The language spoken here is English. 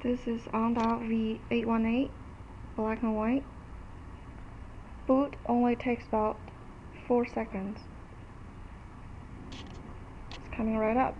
This is Honda V818, black and white. Boot only takes about 4 seconds. It's coming right up.